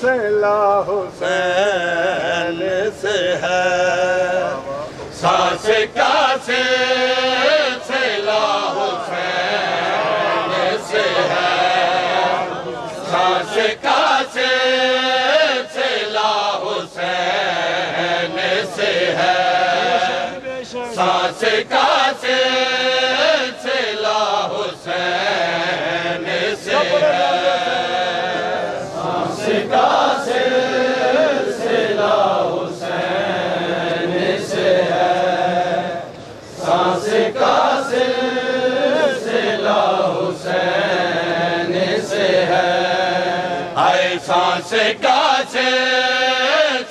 سلا حسین سے ہے۔ سانس کا سے سلا حسین سے ہے۔ سانس کا سے سلا حسین سے ہے۔ سانس کا سے سانس کا سے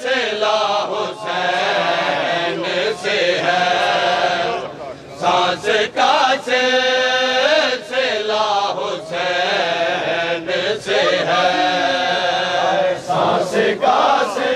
سلا حسین سے ہے۔ سانس کا سے سلا حسین سے ہے۔ سانس کا سے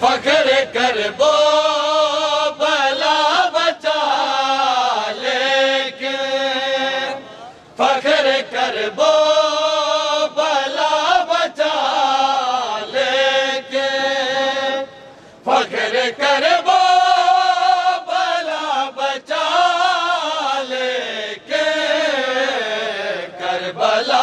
فخر کر بو بلا بچا لیکن فخر کر بو بلا بچا لیکن فخر کر بو بلا بچا لے کے کربلا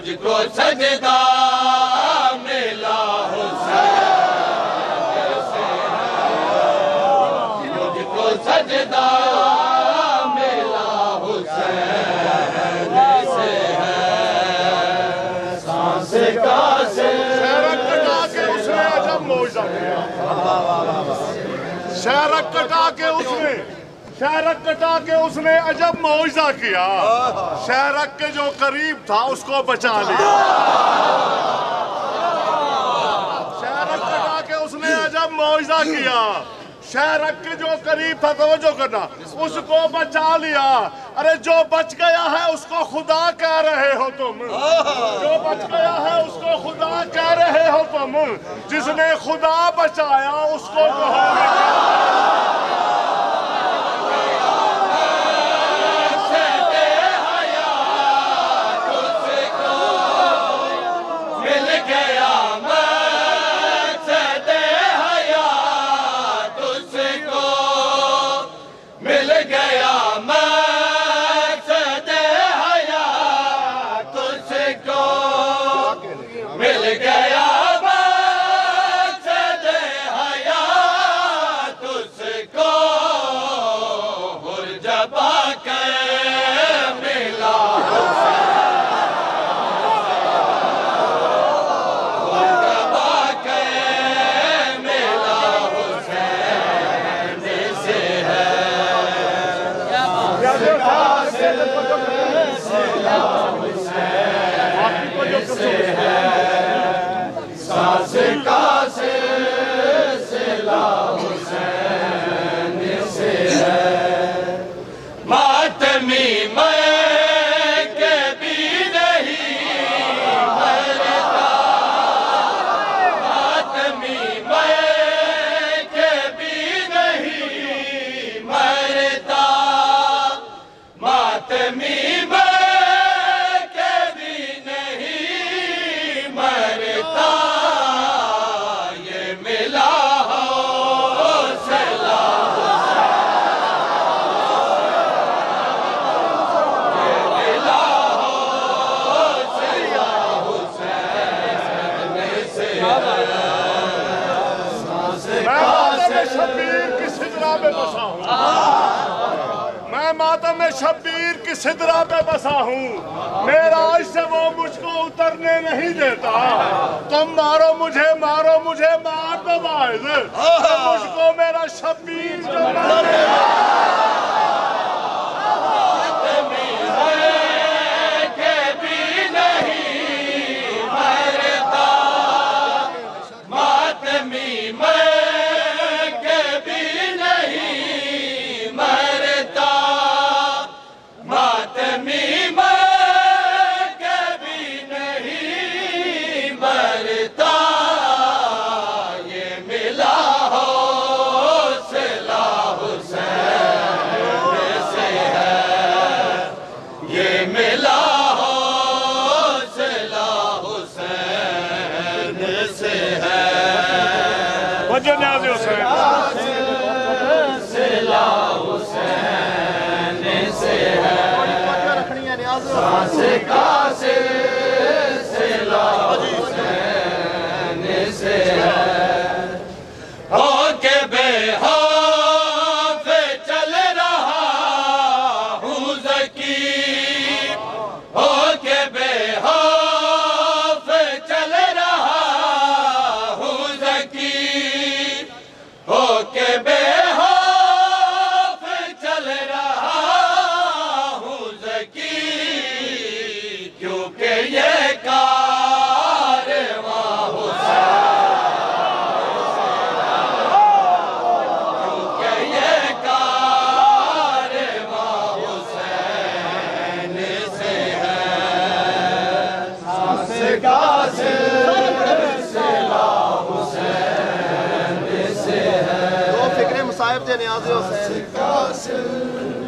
مجھ کو سجدہ ملا حسین۔ سے مجھ کو سجدہ ملا حسین۔ سے ہے سانس کا سے شہرک کٹا کے اس نے۔ شہرک کٹا کے اس نے عجب معاوضہ کیا۔ شہرک کے جو قریب تھا اس کو بچا لیا۔ شہرک کٹا کے اس نے عجب معاوضہ کیا۔ شہرک کے جو قریب تھا توجہ کرنا، اس کو بچا لیا۔ ارے جو بچ گیا ہے اس کو خدا کہہ رہے ہو تم۔ جو بچ گیا ہے اس کو خدا کہہ رہے ہو تم۔ جس نے خدا بچایا اس کو کہو me my میں شبیر کی صدرہ پہ بسا ہوں۔ میرا آج سے وہ مجھ کو اترنے نہیں دیتا۔ تم مارو مجھے مارو مجھے، مار دو مجھ کو میرا شبیر جو توجہ نیاز حسین سلا حسین سے ہے سانس کا سلا حسین سے ہے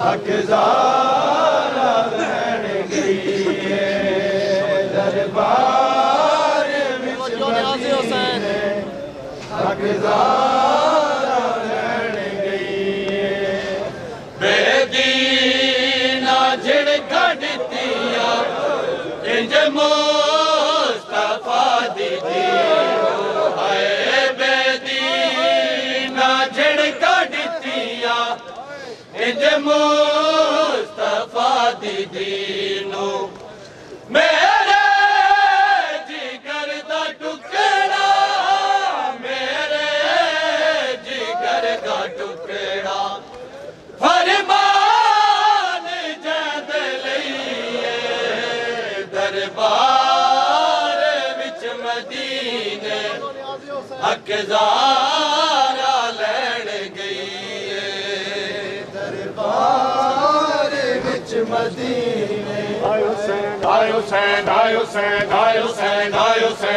حقدارا لین گئی دربار وچ بے دینا جڑ گھڑتیا انج مصطفیٰ انج مصطفیٰ دی دینو میرے جگر دا ٹکڑا میرے جگر دا ٹکڑا فرمان جد لئیے دربار وچ وچ مدینے آئے حسین آئے حسین آئے حسین آئے حسین آئے حسین